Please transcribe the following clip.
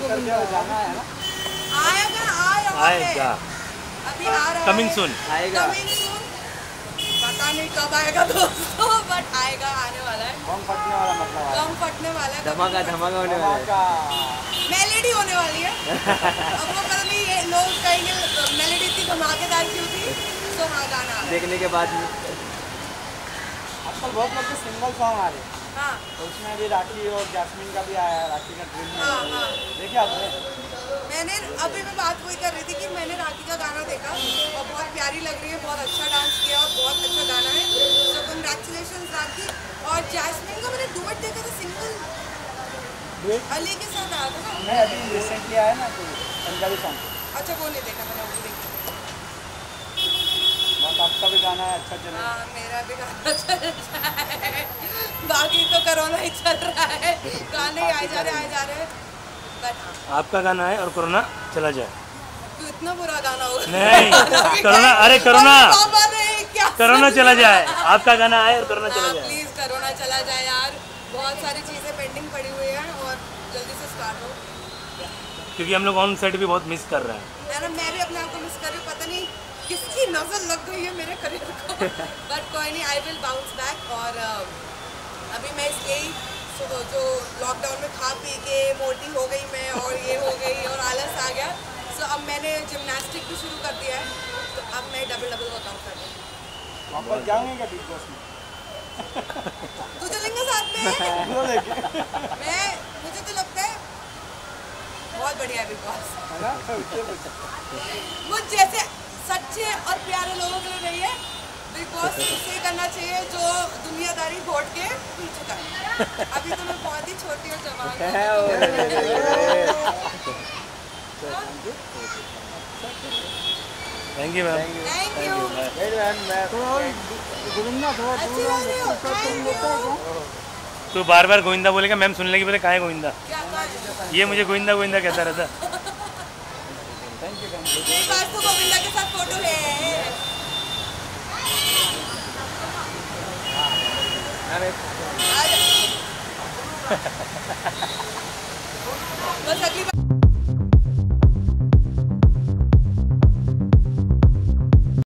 करके जाना है ना आएगा आएगा अभी आ रहा कमिंग सुन आएगा। पता नहीं कब आएगा दोस्तों बट आएगा आने वाला है। बम फटने वाला मतलब है कम फटने वाला है धमाका धमाका होने वाला है। मेलेडी होने वाली है। अब वो नहीं ये लोग कहेंगे मेलेडी इतनी धमाकेदार क्यों थी? तो हाँ गाना। देखने के बाद में आजकल बहुत लोग के सिंगल सॉन्ग आ रहे हैं। हाँ। तो उसमें अभी राखी और जैस्मिन का भी आया है राखी का ड्रीम हाँ, हाँ। देखिए आपने मैंने अभी मैं बात वही कर रही थी कि मैंने राखी का गाना देखा और बहुत प्यारी लग रही है बहुत अच्छा डांस किया और बहुत अच्छा गाना है। तो कंग्रेचुलेशन राखी। और जैस्मिन का मैंने डुएट देखा था सिंगल अली के साथ आया था ना? मैं अभी रिसेंटली आया ना तो पंजाबी सॉन्ग अच्छा वो नहीं देखा मैंने वो देखा। आपका भी गाना है अच्छा चले हाँ। मेरा भी गाना चल रहा है। बाकी तो कोरोना ही चल रहा है। गाने आए जा रहे आए जा रहे। बट हाँ। आपका गाना है और कोरोना चला जाए। तो इतना बुरा गाना होगा। नहीं कोरोना अरे कोरोना कोरोना चला जाए। आपका गाना आए और कोरोना चला हाँ जाए। प्लीज़ कोरोना चला जाए यार। बहुत सारी चीज़ें पेंडिंग पड़ी हुई हैं और जल्दी से स्टार्ट हो। क्योंकि हम लोग ऑन सेट भी बहुत मिस कर रहे हैं। मैं भी अपने आप को मिस कर रही हूँ पता नहीं किसकी नज़र लग गई है मेरे करियर को? बट कोई नहीं आई विल बाउंस बैक और अभी मैं इसलिए ही सो- जो लॉकडाउन में खा पी के मोटी हो गई मैं और ये हो गई और आलस आ गया। सो अब मैंने जिमनास्टिक भी शुरू कर दिया है तो अब मैं डबल डबल वर्कआउट कर रही हूँ। वापस बिग बॉस में? तू चलेंगे साथ में? मैं मुझे तो लगता है बहुत बढ़िया है बिग बॉस ना? उससे कुछ मुझ जैसे सच्चे और प्यारे लोगों के लिए नहीं है। बिग बॉस से करना चाहिए जो दुनियादारी घोट के पीछे कर। अभी तो मैं बहुत ही छोटी और जवान thank you ma'am thank you wait ma'am मैं गोविंदा थोड़ा बात थैंक यू तो बार बार गोविंदा बोलेगा मैम सुन लेगी बोले कहाँ है गोविंदा? ये मुझे गोविंदा गोविंदा कहता रहता। थैंक यू तो गोविंदा के साथ फ़ोटो है जा। बस अगली